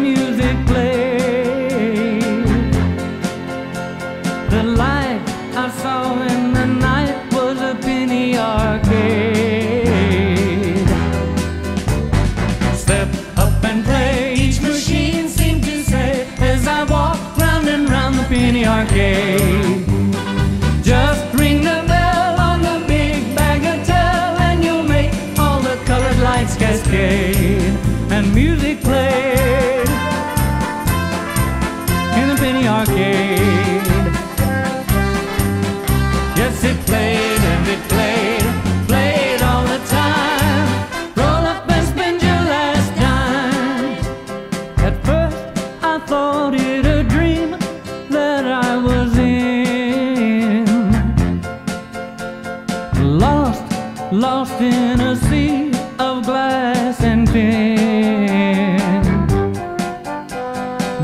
music play. The light I saw in the night was a penny arcade. Step up and play, each machine seemed to say as I walked round and round the penny arcade. Just ring the bell on the big bagatelle and you'll make all the colored lights cascade. It a dream that I was in. Lost, lost in a sea of glass and tin.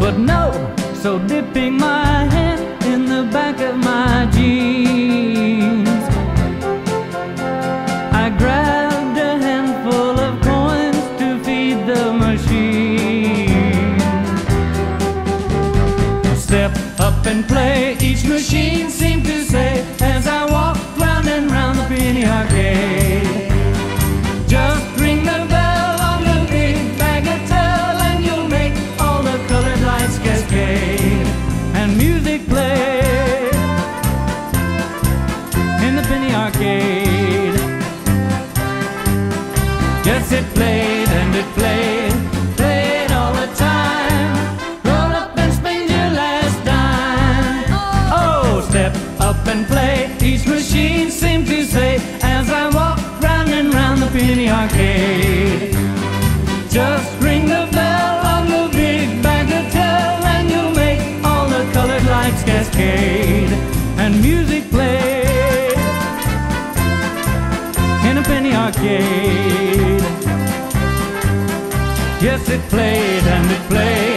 But no, so dipping my up and play, each machine seemed to say as I walked round and round the penny arcade. Just ring the bell on the big bagatelle and you'll make all the colored lights cascade and music play in the penny arcade. Yes, it played and it played, played Just ring the bell on the big bagatelle and you'll make all the colored lights cascade and music play in a penny arcade. Yes, it played and it played.